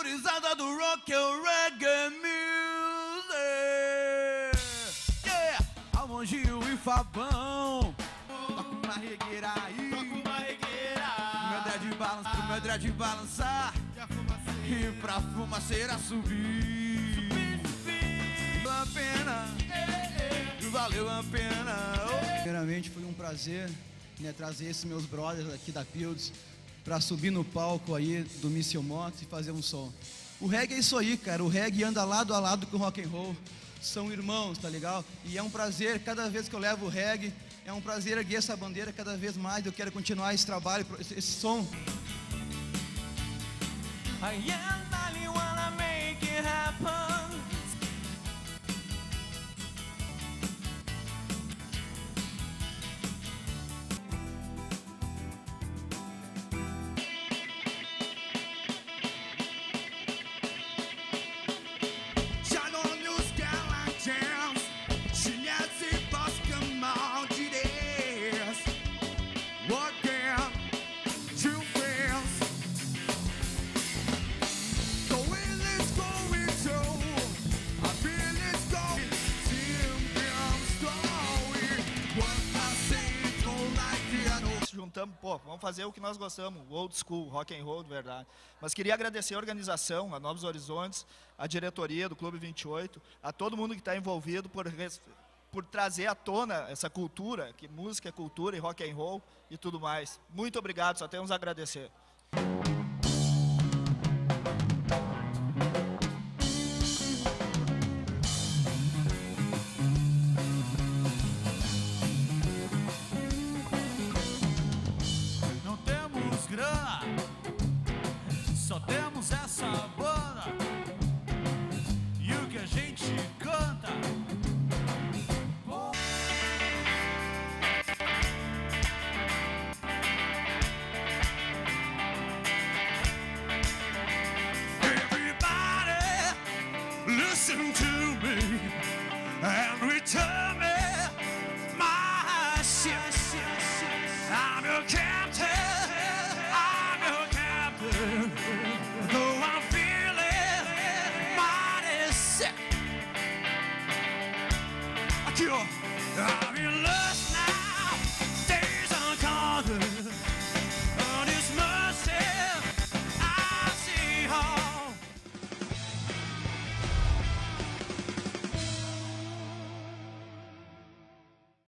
gurizada do rock and reggae music. Yeah! Almonginho e Fabão. Toca uma regueira aí. Toca uma regueira. Meu dread balança, pro meu dread balançar. E pra fumaceira subir. Valeu a pena. Valeu a pena. Oh. Primeiramente foi um prazer né, trazer esses meus brothers aqui da Pilds para subir no palco aí do Missile Motos e fazer um som. O reggae é isso aí, cara. O reggae anda lado a lado com o rock and roll. São irmãos, tá legal? E é um prazer cada vez que eu levo o reggae, é um prazer erguer essa bandeira cada vez mais. Eu quero continuar esse trabalho, esse, esse som. I really pô, vamos fazer o que nós gostamos, old school, rock and roll, de verdade. Mas queria agradecer a organização, a Novos Horizontes, a diretoria do Clube 28, a todo mundo que está envolvido por, por trazer à tona essa cultura, que música é cultura e rock and roll e tudo mais. Muito obrigado, só temos a agradecer. listen to me and return me my ship. I'm your captain, I'm your captain. Though I'm feeling mighty sick, I cure. I'm in love.